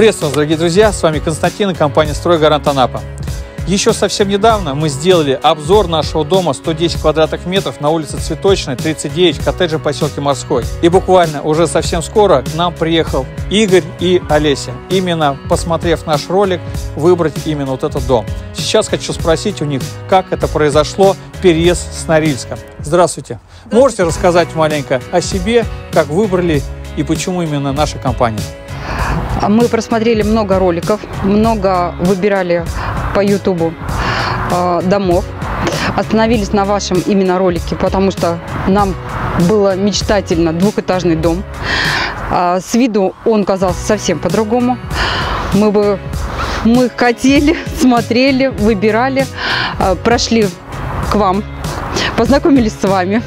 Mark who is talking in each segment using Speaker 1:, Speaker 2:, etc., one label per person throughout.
Speaker 1: Приветствую вас, дорогие друзья! С вами Константин и компания «Стройгарант Анапа». Еще совсем недавно мы сделали обзор нашего дома 110 квадратных метров на улице Цветочной, 39, коттеджа поселке Морской. И буквально уже совсем скоро к нам приехал Игорь и Олеся. Именно посмотрев наш ролик, выбрать именно вот этот дом. Сейчас хочу спросить у них, как это произошло, переезд с Норильска. Здравствуйте. Можете рассказать маленько о себе, как выбрали и почему именно наша компания?
Speaker 2: Мы просмотрели много роликов, много выбирали по Ютубу э, домов. Остановились на вашем именно ролике, потому что нам было мечтательно двухэтажный дом. А с виду он казался совсем по-другому. Мы бы мы хотели, смотрели, выбирали, э, прошли к вам, познакомились с вами.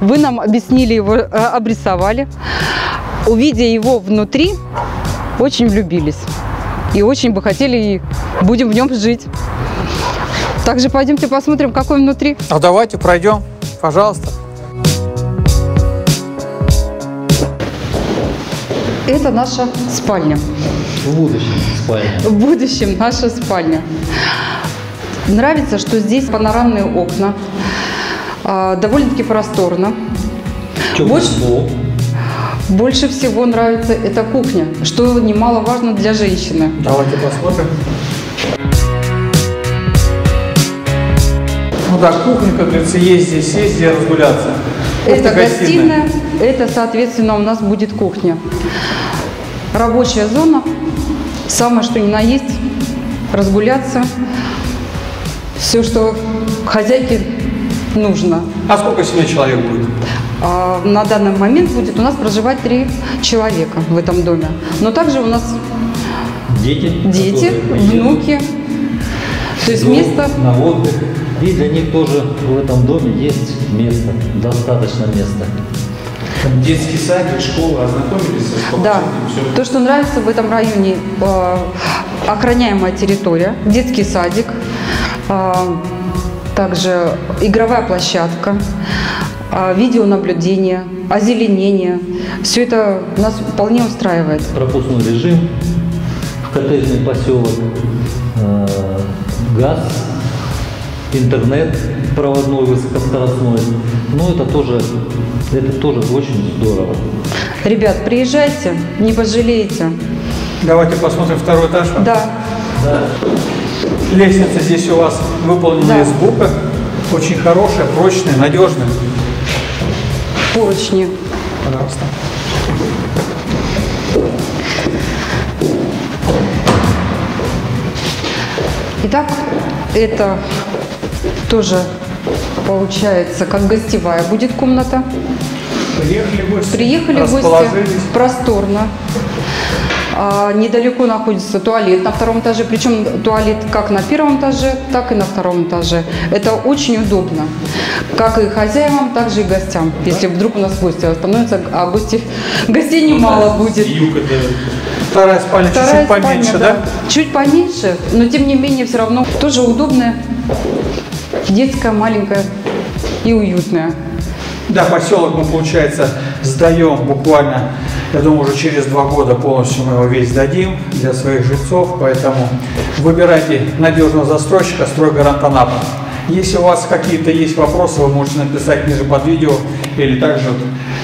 Speaker 2: Вы нам объяснили его, обрисовали. Увидя его внутри, очень влюбились. И очень бы хотели и будем в нем жить. Также пойдемте посмотрим, какой внутри.
Speaker 1: А давайте пройдем, пожалуйста.
Speaker 2: Это наша спальня.
Speaker 3: В будущем спальня.
Speaker 2: В будущем наша спальня. Нравится, что здесь панорамные окна. А, Довольно-таки просторно.
Speaker 3: Теплый
Speaker 2: Больше-
Speaker 3: пол.
Speaker 2: Больше всего нравится эта кухня, что немаловажно для женщины.
Speaker 1: Давайте посмотрим. Ну да, кухня, как говорится, есть здесь, есть где разгуляться.
Speaker 2: Это
Speaker 1: Кухня,
Speaker 2: гостиная, это, соответственно, у нас будет кухня. Рабочая зона, самое что ни на есть, разгуляться. Все, что хозяйке нужно.
Speaker 1: А сколько себе человек будет?
Speaker 2: А на данный момент будет у нас проживать три человека в этом доме. Но также у нас
Speaker 3: Дети.
Speaker 2: дети, внуки. То есть место
Speaker 3: На отдых. И для них тоже в этом доме есть место. Достаточно места.
Speaker 1: Детский садик, школа, ознакомились со
Speaker 2: Да, то, что нравится в этом районе, э, охраняемая территория, детский садик, э, также игровая площадка, э, видеонаблюдение, озеленение. Все это нас вполне устраивает.
Speaker 3: Пропускной режим. Коттеджный поселок. э, Газ. Интернет проводной, высокоскоростной. Но это тоже, это тоже очень здорово.
Speaker 2: Ребят, приезжайте, не пожалеете.
Speaker 1: Давайте посмотрим второй этаж.
Speaker 2: Да,
Speaker 1: Лестница здесь у вас выполнена
Speaker 2: Да.
Speaker 1: из бука. Очень хорошая, прочная, надежная.
Speaker 2: Поручни.
Speaker 1: Пожалуйста.
Speaker 2: Итак, это тоже получается как гостевая будет комната.
Speaker 1: Приехали гости.
Speaker 2: Приехали гости просторно. А, недалеко находится туалет на втором этаже, причем туалет как на первом этаже, так и на втором этаже. Это очень удобно, как и хозяевам, так же и гостям. Если вдруг у нас гости остановятся, а гости, гостей немало будет.
Speaker 1: Юг это Вторая спальня
Speaker 2: Вторая
Speaker 1: чуть-чуть поменьше,
Speaker 2: спальня,
Speaker 1: да?
Speaker 2: Чуть поменьше, но тем не менее все равно тоже удобная, детская, маленькая и уютная.
Speaker 1: Да, поселок мы, получается, сдаем буквально, я думаю, уже через два года полностью мы его весь дадим для своих жильцов, поэтому выбирайте надежного застройщика «Стройгарант Анапа». Если у вас какие-то есть вопросы, вы можете написать ниже под видео или также,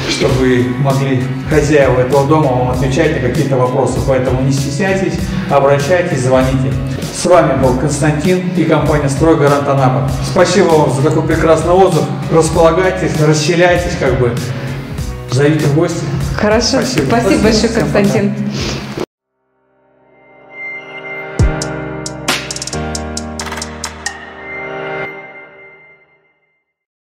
Speaker 1: чтобы могли хозяева этого дома вам отвечать на какие-то вопросы. Поэтому не стесняйтесь, обращайтесь, звоните. С вами был Константин и компания «Стройгарант Анапа». Спасибо вам за такой прекрасный отзыв. Располагайтесь, расселяйтесь, как бы. Зовите в гости.
Speaker 2: Хорошо.
Speaker 1: Спасибо.
Speaker 2: Спасибо большое,
Speaker 1: Всем пока.
Speaker 2: Константин.